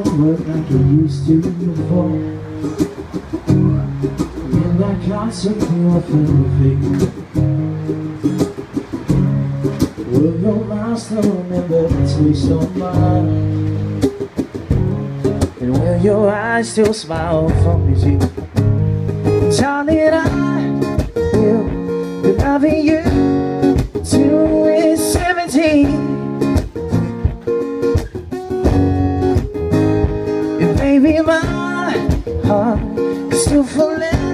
work like it used to before In that constantly often fake Will your eyes still remember the taste of mine? And will your eyes still smile for me too? Darling, I will be loving you my heart is still full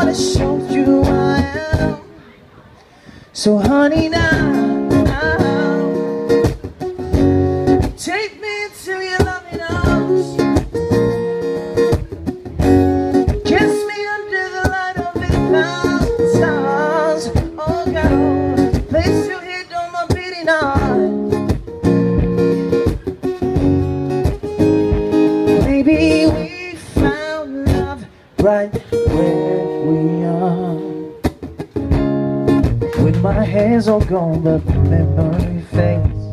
wanna show you I am. So honey now Take me to your loving arms. Kiss me under the light of thousand stars Oh God, place your head on my beating heart. Maybe we found love right where my hands are gone but the memory fades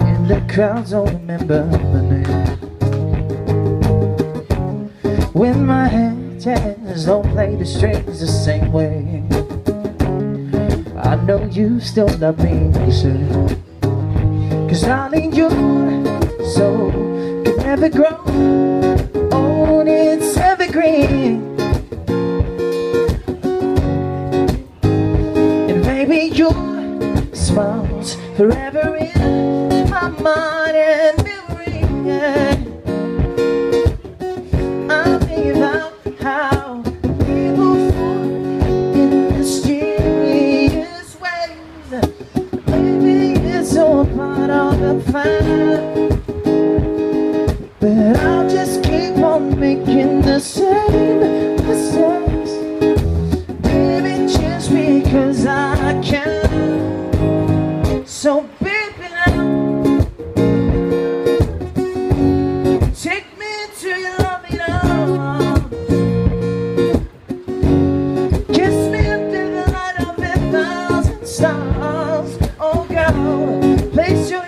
And the crowds don't remember my name When my hands don't play the strings the same way. I know you still love me, sir. Cause darling, your soul can never grow your smile's forever in my mind and memory I'm thinking about how people fall in mysterious ways. Maybe it's all part of the plan stars Oh girl, place your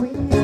we